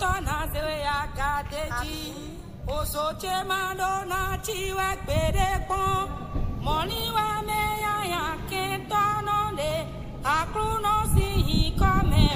tọ́nà ṣe àgàdéjì òṣòṣe máa ló na tí wá gbére pọ́n mọ̀níwá mẹ́yàyà kí tọ́nà lè àkúrúnà sí ìkọ́mẹ́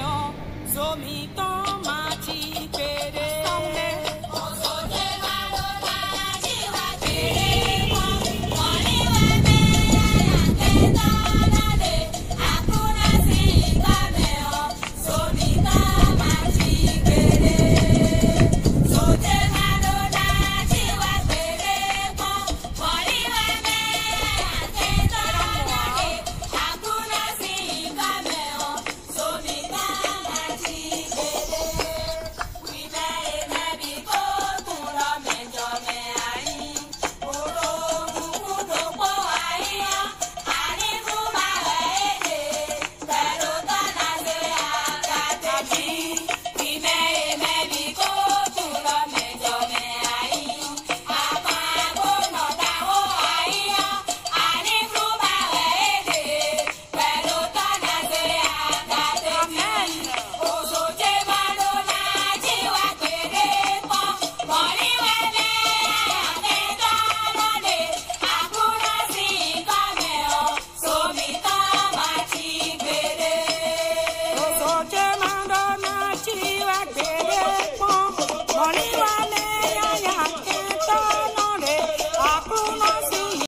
bitch.